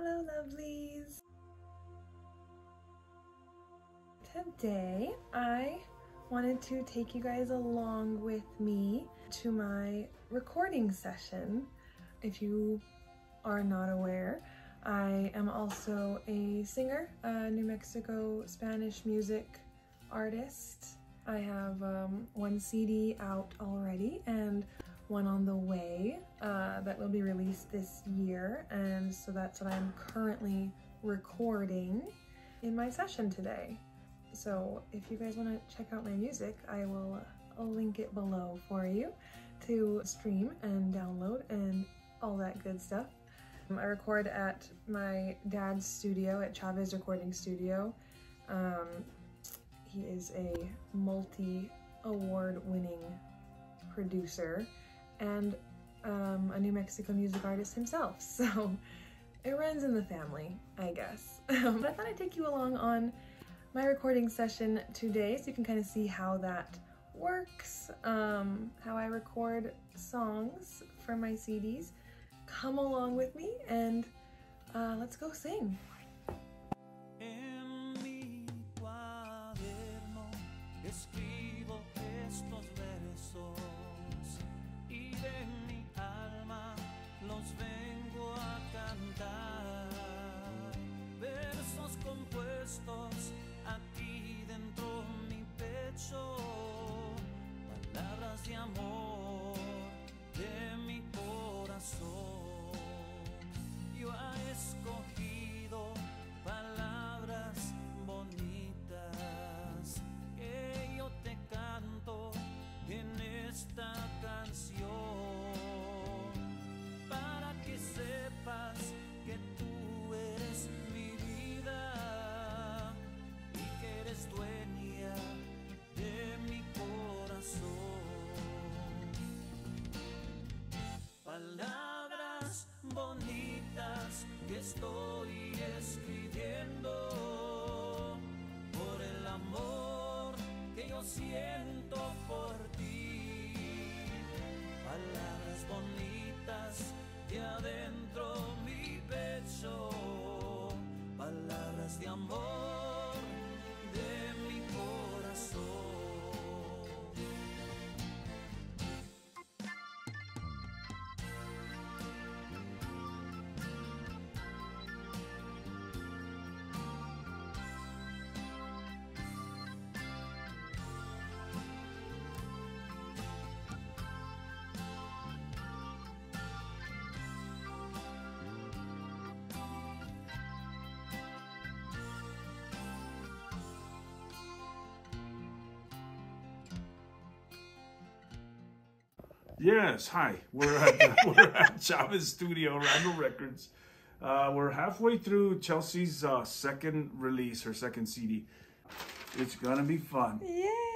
Hello, lovelies. Today, I wanted to take you guys along with me to my recording session. If you are not aware, I am also a singer, a New Mexico Spanish music artist. I have um, one CD out already and one on the way uh, that will be released this year. And so that's what I'm currently recording in my session today. So if you guys want to check out my music, I will I'll link it below for you to stream and download and all that good stuff. I record at my dad's studio at Chavez Recording Studio. Um, he is a multi-award winning producer and um, a New Mexico music artist himself. So it runs in the family, I guess. but I thought I'd take you along on my recording session today so you can kind of see how that works, um, how I record songs for my CDs. Come along with me and uh, let's go sing. versos compuestos aquí dentro mi pecho, palabras de amor. De adentro mi pecho, palabras de amor Yes, hi. We're at we're at Chavez Studio, Randall Records. Uh, we're halfway through Chelsea's uh, second release, her second CD. It's gonna be fun. Yay!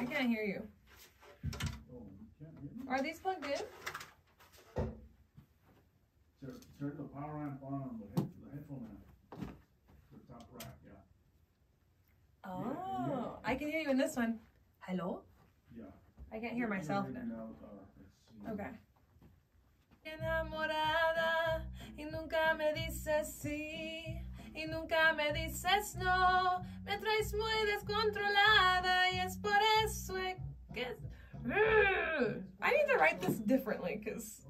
I can't hear you. You can't hear me? Are these plugged in? Turn, turn the power amp on on the, head, the headphone amp. The top rack, yeah. Oh, I can hear you in this one. Hello? Yeah. I can't hear myself now. now, uh. Okay. Enamorada y nunca me dices sí y nunca me dices no. Me traes muy descontrolada y es por eso que Ugh. I need to write this differently because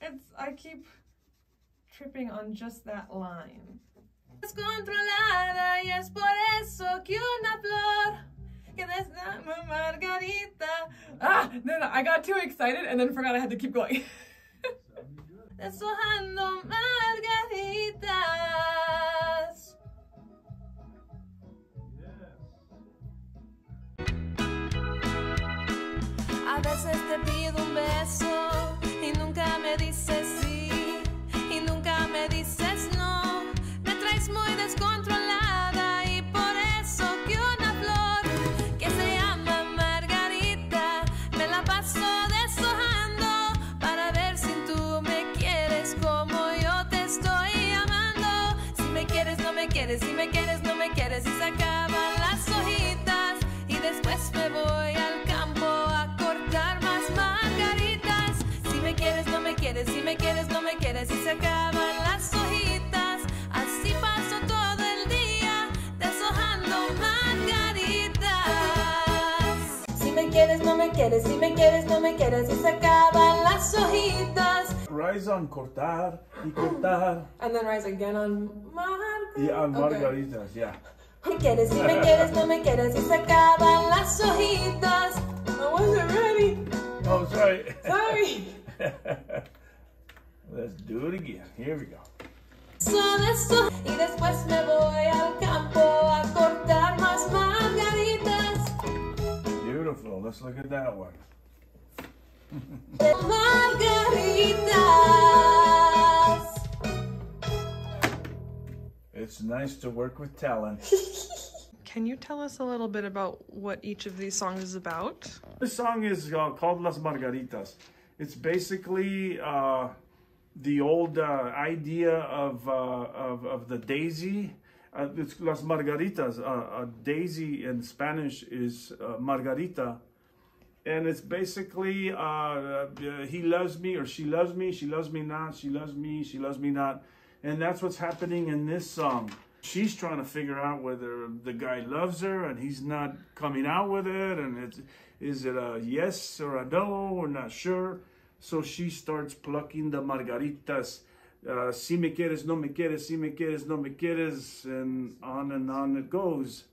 it's I keep tripping on just that line. Descontrolada y es por eso que una flor que desama margarita. Ah, no, no, I got too excited and then forgot I had to keep going. Deshojando margaritas. Beso y nunca me dices sí y nunca me dices no. Me traes muy descontrolada quieres, si me quieres, no me quieres, y se acaban las hojitas. Así paso todo el día, deshojando margaritas. Si me quieres, no me quieres, si me quieres, no me quieres, y se acaban las hojitas. Rise on cortar y cortar. And then rise again on margaritas. Y on margaritas, okay. yeah. Me quieres, si me quieres, no me quieres, y se acaban las hojitas. I wasn't ready. Oh, sorry. Sorry. Let's do it again. Here we go. Eso de eso, y después me voy al campo a cortar más margaritas. Beautiful. Let's look at that one. Margaritas. It's nice to work with talent. Can you tell us a little bit about what each of these songs is about? This song is uh, called Las Margaritas. It's basically uh, the old uh, idea of, uh, of of the daisy. Uh, it's Las Margaritas. Uh, a daisy in Spanish is uh, margarita, and it's basically uh, uh, he loves me or she loves me. She loves me not. She loves me. She loves me not. And that's what's happening in this song. She's trying to figure out whether the guy loves her and he's not coming out with it. And it's, is it a yes or a no? We're not sure. So she starts plucking the margaritas. Uh, si me quieres, no me quieres, si me quieres, no me quieres, and on and on it goes.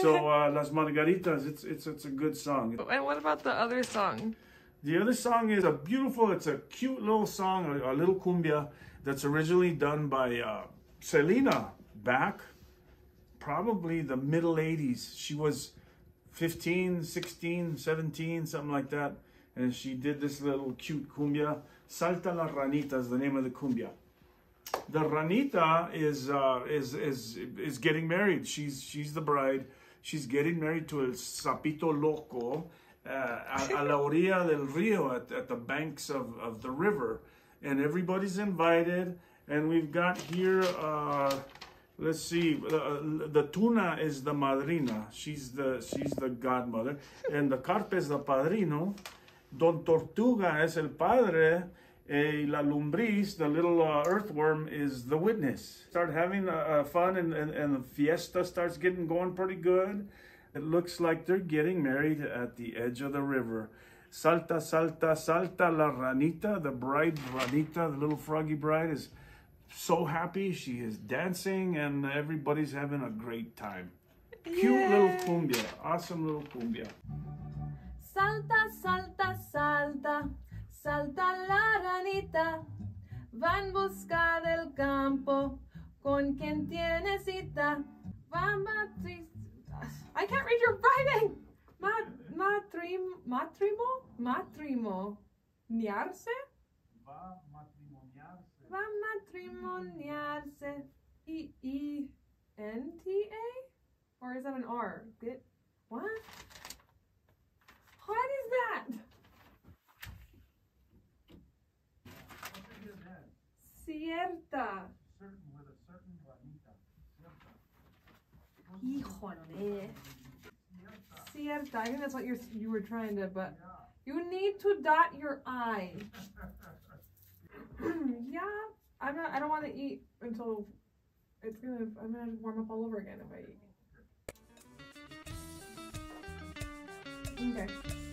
So uh, Las Margaritas, it's it's it's a good song. And what about the other song? The other song is a beautiful, it's a cute little song, a, a little cumbia that's originally done by uh, Selena back probably the middle 80s. She was 15, 16, 17, something like that. And she did this little cute cumbia. Salta la Ranita is the name of the cumbia. The Ranita is uh, is is is getting married. She's she's the bride. She's getting married to El Sapito Loco uh, a, a la orilla del rio at, at the banks of, of the river, and everybody's invited. And we've got here. Uh, let's see. Uh, the tuna is the madrina. She's the she's the godmother, and the carpe is the padrino. Don Tortuga es el padre. eh, la lumbriz, the little uh, earthworm, is the witness. Start having uh, uh, fun, and, and, and the fiesta starts getting going pretty good. It looks like they're getting married at the edge of the river. Salta, salta, salta la ranita, the bride ranita, the little froggy bride, is so happy. She is dancing, and everybody's having a great time. Cute little cumbia, awesome little cumbia. Salta, salta, salta, salta la ranita, va en busca del campo con quien tiene cita. Va matri... I can't read your writing. Mat, matrim, matrimo, matrimo, niarse, va matrimoniarse. Va matrimoniarse. E E N T A, or is that an R? Get? What is that? Cierta. Híjole. Cierta. I think that's what you're you were trying to, but you need to dot your I. yeah, I'm not. I don't want to eat until it's gonna. I'm gonna warm up all over again if I eat. Okay.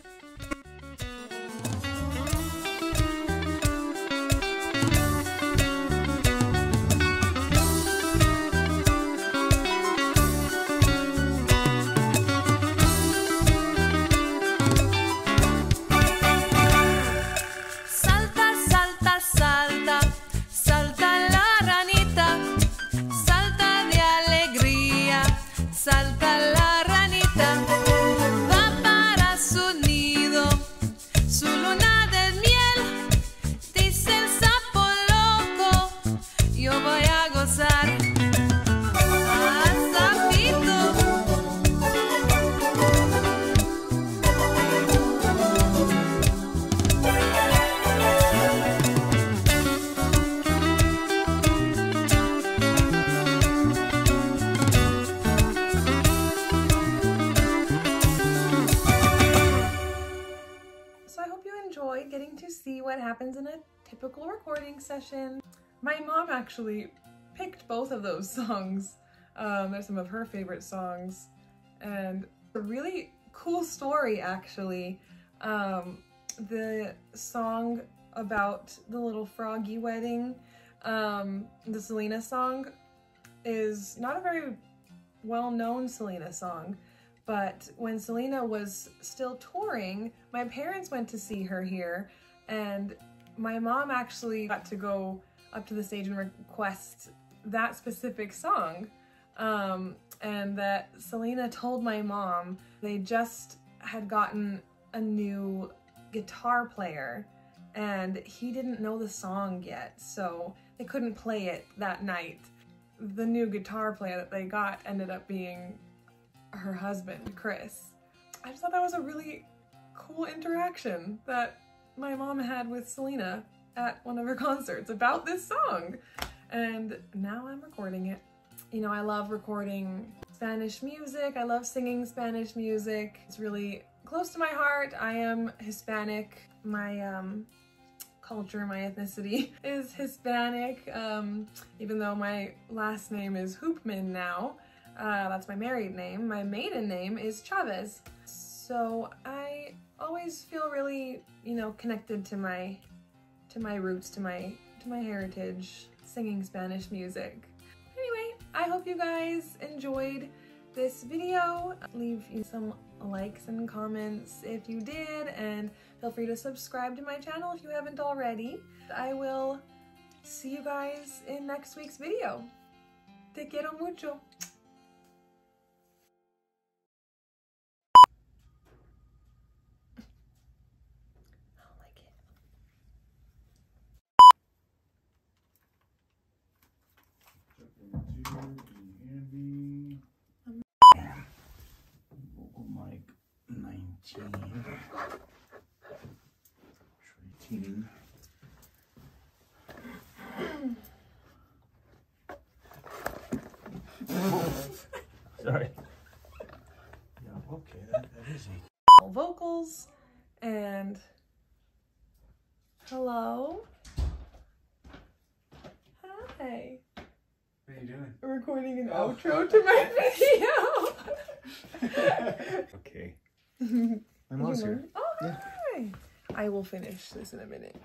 Enjoy getting to see what happens in a typical recording session. My mom actually picked both of those songs. Um, they're some of her favorite songs. And a really cool story actually. Um, the song about the little froggy wedding, um, the Selena song, is not a very well known Selena song. But when Selena was still touring, my parents went to see her here, and my mom actually got to go up to the stage and request that specific song. Um, and that Selena told my mom they just had gotten a new guitar player and he didn't know the song yet, so they couldn't play it that night. The new guitar player that they got ended up being her husband, Chris. I just thought that was a really cool interaction that my mom had with Selena at one of her concerts about this song. And now I'm recording it. You know, I love recording Spanish music. I love singing Spanish music. It's really close to my heart. I am Hispanic. My um, culture, my ethnicity is Hispanic, um, even though my last name is Hoopman now. Uh, that's my married name. My maiden name is Chavez. So I always feel really, you know, connected to my to my roots, to my to my heritage, singing Spanish music. Anyway, I hope you guys enjoyed this video. Leave some likes and comments if you did, and feel free to subscribe to my channel if you haven't already. I will see you guys in next week's video. Te quiero mucho. Vocal mic 19. 18. Sorry. Yeah, okay, that, that is a vocals and hello hi What are you doing? Recording an Oh. outro to my video okay. My mom's here. oh hi i will finish this in a minute